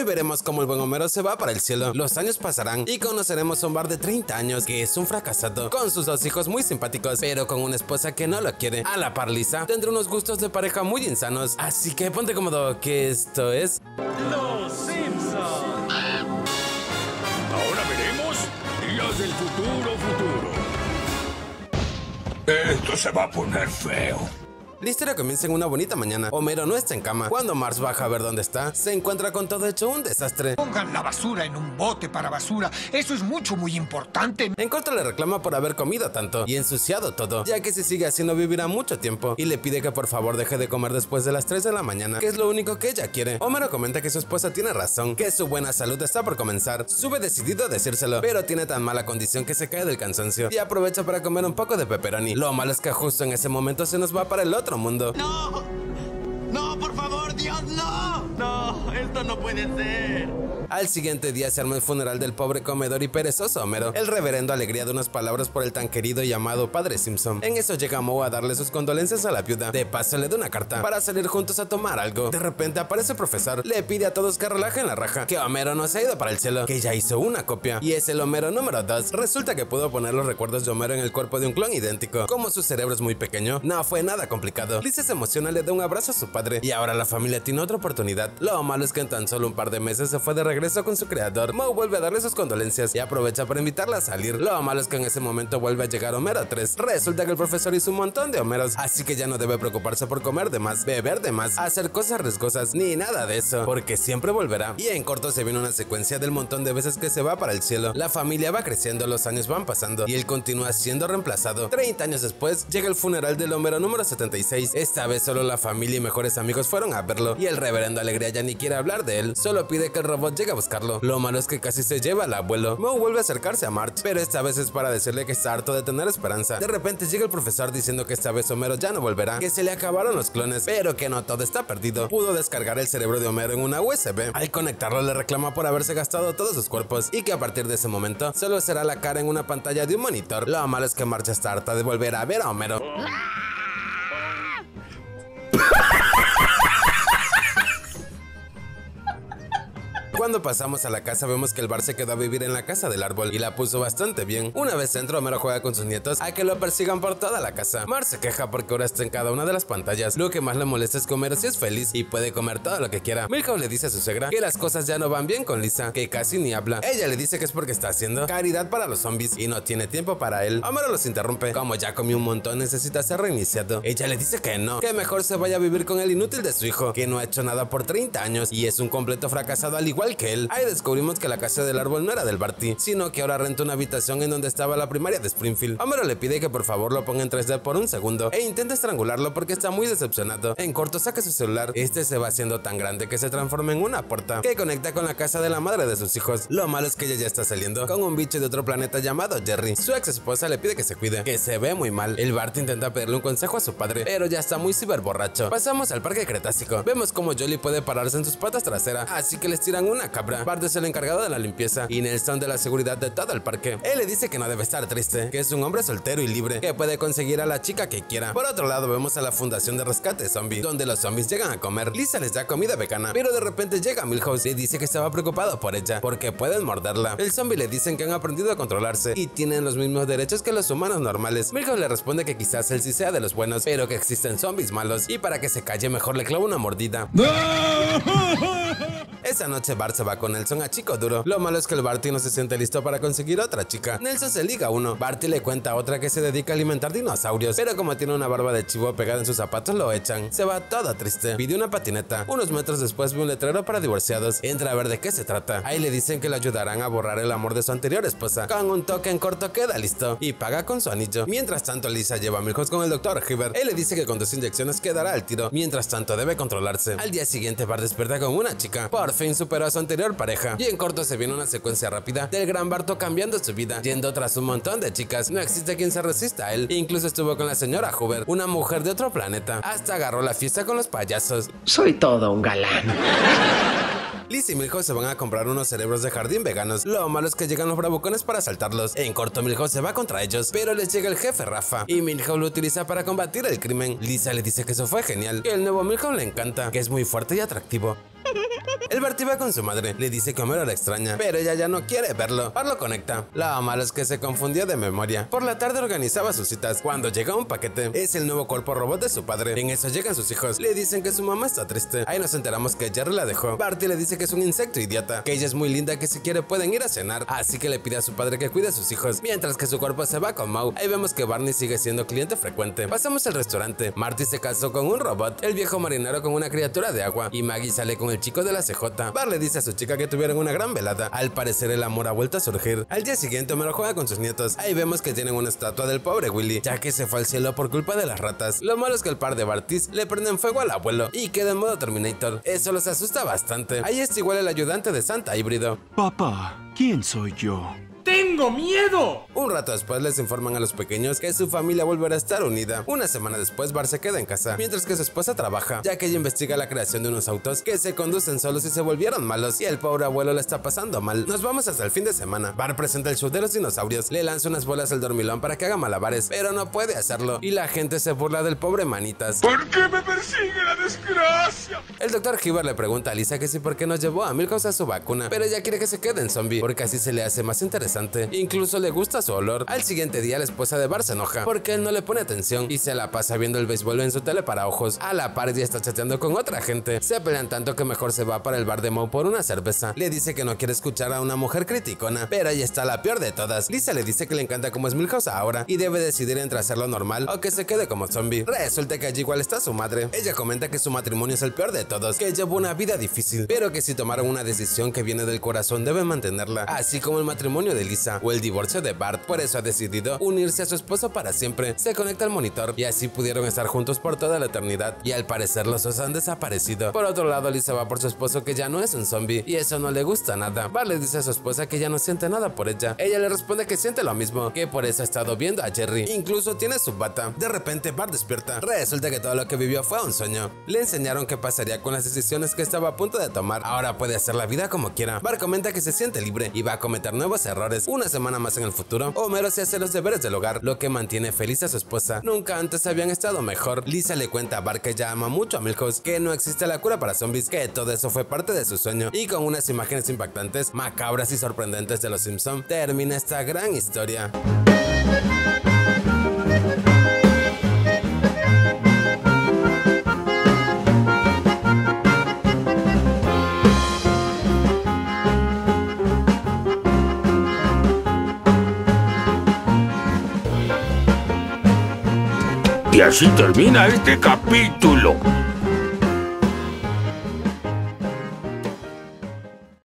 Hoy veremos cómo el buen Homero se va para el cielo, los años pasarán y conoceremos a un bar de 30 años que es un fracasado, con sus dos hijos muy simpáticos, pero con una esposa que no lo quiere. A la par Lisa tendrá unos gustos de pareja muy insanos, así que ponte cómodo que esto es... Los Simpsons. Ahora veremos días del futuro futuro. Esto se va a poner feo. La historia comienza en una bonita mañana. Homero no está en cama. Cuando Mars baja a ver dónde está, se encuentra con todo hecho un desastre. Pongan la basura en un bote para basura. Eso es mucho, muy importante. En corto le reclama por haber comido tanto y ensuciado todo, ya que si sigue así no vivirá mucho tiempo, y le pide que por favor deje de comer después de las 3 de la mañana, que es lo único que ella quiere. Homero comenta que su esposa tiene razón, que su buena salud está por comenzar. Sube decidido a decírselo, pero tiene tan mala condición que se cae del cansancio y aprovecha para comer un poco de pepperoni. Lo malo es que justo en ese momento se nos va para el otro ¡No! ¡No, por favor, Dios, no! No, esto no puede ser. Al siguiente día se arma el funeral del pobre comedor y perezoso Homero. El reverendo alegría de unas palabras por el tan querido y amado padre Simpson. En eso llega Moe a darle sus condolencias a la viuda. De paso le da una carta para salir juntos a tomar algo. De repente aparece el profesor. Le pide a todos que relajen la raja. Que Homero no se ha ido para el cielo. Que ya hizo una copia. Y es el Homero número 2. Resulta que pudo poner los recuerdos de Homero en el cuerpo de un clon idéntico. Como su cerebro es muy pequeño, no fue nada complicado. Lisa se emociona, le da un abrazo a su padre. Y ahora la familia tiene otra oportunidad. Lo malo es que en tan solo un par de meses se fue de regreso con su creador. Moe vuelve a darle sus condolencias y aprovecha para invitarla a salir. Lo malo es que en ese momento vuelve a llegar Homero 3. Resulta que el profesor hizo un montón de Homeros, así que ya no debe preocuparse por comer de más, beber de más, hacer cosas riesgosas, ni nada de eso, porque siempre volverá. Y en corto se viene una secuencia del montón de veces que se va para el cielo. La familia va creciendo, los años van pasando y él continúa siendo reemplazado. 30 años después llega el funeral del Homero número 76. Esta vez solo la familia y mejores amigos fueron a verlo y el reverendo Alegría ya ni quiere hablar de él, solo pide que el robot llegue a buscarlo. Lo malo es que casi se lleva al abuelo. Moe vuelve a acercarse a March, pero esta vez es para decirle que está harto de tener esperanza. De repente llega el profesor diciendo que esta vez Homero ya no volverá, que se le acabaron los clones, pero que no todo está perdido. Pudo descargar el cerebro de Homero en una USB. Al conectarlo le reclama por haberse gastado todos sus cuerpos y que a partir de ese momento solo será la cara en una pantalla de un monitor. Lo malo es que March está harta de volver a ver a Homero. Cuando pasamos a la casa vemos que el bar se quedó a vivir en la casa del árbol y la puso bastante bien. Una vez dentro, Homero juega con sus nietos a que lo persigan por toda la casa. Mar se queja porque ahora está en cada una de las pantallas. Lo que más le molesta es Homero si es feliz y puede comer todo lo que quiera. Milhouse le dice a su suegra que las cosas ya no van bien con Lisa, que casi ni habla. Ella le dice que es porque está haciendo caridad para los zombies y no tiene tiempo para él. Homero los interrumpe. Como ya comió un montón, necesita ser reiniciado. Ella le dice que no, que mejor se vaya a vivir con el inútil de su hijo, que no ha hecho nada por 30 años y es un completo fracasado al igual que él. Ahí descubrimos que la casa del árbol no era del Barty, sino que ahora renta una habitación en donde estaba la primaria de Springfield. Homero le pide que por favor lo ponga en 3D por un segundo e intenta estrangularlo porque está muy decepcionado. En corto saca su celular, este se va haciendo tan grande que se transforma en una puerta que conecta con la casa de la madre de sus hijos. Lo malo es que ella ya está saliendo con un bicho de otro planeta llamado Jerry. Su ex esposa le pide que se cuide, que se ve muy mal. El Barty intenta pedirle un consejo a su padre, pero ya está muy ciberborracho. Pasamos al parque cretácico. Vemos como Jolly puede pararse en sus patas traseras, así que les tiran una cabra. Bart es el encargado de la limpieza y Nelson de la seguridad de todo el parque. Él le dice que no debe estar triste, que es un hombre soltero y libre, que puede conseguir a la chica que quiera. Por otro lado, vemos a la Fundación de Rescate Zombie, donde los zombies llegan a comer. Lisa les da comida vegana, pero de repente llega Milhouse y dice que estaba preocupado por ella, porque pueden morderla. El zombie le dicen que han aprendido a controlarse y tienen los mismos derechos que los humanos normales. Milhouse le responde que quizás él sí sea de los buenos, pero que existen zombies malos y para que se calle mejor le clava una mordida. Esa noche Bart se va con Nelson a Chico Duro. Lo malo es que el Barty no se siente listo para conseguir otra chica. Nelson se liga a uno. Barty le cuenta a otra que se dedica a alimentar dinosaurios, pero como tiene una barba de chivo pegada en sus zapatos lo echan. Se va toda triste. Pide una patineta. Unos metros después ve un letrero para divorciados. Entra a ver de qué se trata. Ahí le dicen que le ayudarán a borrar el amor de su anterior esposa. Con un toque en corto queda listo y paga con su anillo. Mientras tanto Lisa lleva a Milhouse con el doctor Hibbert. Él le dice que con dos inyecciones quedará al tiro. Mientras tanto debe controlarse. Al día siguiente Bart despierta con una chica. Por fin superó a su anterior pareja. Y en corto se viene una secuencia rápida del gran Barto cambiando su vida, yendo tras un montón de chicas. No existe quien se resista a él. Incluso estuvo con la señora Hoover, una mujer de otro planeta. Hasta agarró la fiesta con los payasos. Soy todo un galán. Liz y Milhouse se van a comprar unos cerebros de jardín veganos. Lo malo es que llegan los bravucones para asaltarlos. En corto, Milhouse se va contra ellos, pero les llega el jefe Rafa y Milhouse lo utiliza para combatir el crimen. Lisa le dice que eso fue genial, que el nuevo Milhouse le encanta, que es muy fuerte y atractivo. El Barty va con su madre, le dice que Homero la extraña, pero ella ya no quiere verlo. Bart lo conecta. Lo malo es que se confundió de memoria. Por la tarde organizaba sus citas. Cuando llega un paquete, es el nuevo cuerpo robot de su padre. En eso llegan sus hijos. Le dicen que su mamá está triste. Ahí nos enteramos que Jerry la dejó. Barty le dice que es un insecto idiota, que ella es muy linda, que si quiere pueden ir a cenar. Así que le pide a su padre que cuide a sus hijos, mientras que su cuerpo se va con Mau. Ahí vemos que Barney sigue siendo cliente frecuente. Pasamos al restaurante. Marty se casó con un robot, el viejo marinero con una criatura de agua, y Maggie sale con el chico de la CJ. Bar le dice a su chica que tuvieron una gran velada. Al parecer el amor ha vuelto a surgir. Al día siguiente Homero juega con sus nietos. Ahí vemos que tienen una estatua del pobre Willy, ya que se fue al cielo por culpa de las ratas. Lo malo es que el par de Bartis le prenden fuego al abuelo y queda en modo Terminator. Eso los asusta bastante. Ahí está igual el ayudante de Santa híbrido. Papá, ¿quién soy yo? ¡Tengo miedo! Un rato después les informan a los pequeños que su familia volverá a estar unida. Una semana después, Bar se queda en casa, mientras que su esposa trabaja, ya que ella investiga la creación de unos autos que se conducen solos y se volvieron malos, y el pobre abuelo le está pasando mal. Nos vamos hasta el fin de semana. Bar presenta el show de los dinosaurios, le lanza unas bolas al dormilón para que haga malabares, pero no puede hacerlo, y la gente se burla del pobre manitas. ¿Por qué me persigue la desgracia? El doctor Hibbert le pregunta a Lisa que si por qué nos llevó a Milhouse a su vacuna, pero ella quiere que se quede en zombie, porque así se le hace más interesante. Incluso le gusta su olor. Al siguiente día la esposa de Bar se enoja, porque él no le pone atención y se la pasa viendo el béisbol en su tele para ojos. A la par ya está chateando con otra gente. Se pelean tanto que mejor se va para el bar de Moe por una cerveza. Le dice que no quiere escuchar a una mujer criticona, pero ahí está la peor de todas. Lisa le dice que le encanta como es Milhouse ahora y debe decidir entre hacerlo normal o que se quede como zombie. Resulta que allí igual está su madre. Ella comenta que su matrimonio es el peor de todos, que llevó una vida difícil, pero que si tomaron una decisión que viene del corazón deben mantenerla, así como el matrimonio de Lisa o el divorcio de Bart. Por eso ha decidido unirse a su esposo para siempre. Se conecta al monitor y así pudieron estar juntos por toda la eternidad. Y al parecer los dos han desaparecido. Por otro lado, Lisa va por su esposo que ya no es un zombie y eso no le gusta nada. Bart le dice a su esposa que ya no siente nada por ella. Ella le responde que siente lo mismo, que por eso ha estado viendo a Jerry. Incluso tiene su bata. De repente Bart despierta. Resulta que todo lo que vivió fue un sueño. Le enseñaron qué pasaría con las decisiones que estaba a punto de tomar. Ahora puede hacer la vida como quiera. Bart comenta que se siente libre y va a cometer nuevos errores. Una semana más en el futuro, Homero se hace los deberes del hogar, lo que mantiene feliz a su esposa. Nunca antes habían estado mejor. Lisa le cuenta a Bart que ya ama mucho a Milhouse, que no existe la cura para zombies, que todo eso fue parte de su sueño. Y con unas imágenes impactantes, macabras y sorprendentes de los Simpson, termina esta gran historia. Y así termina este capítulo.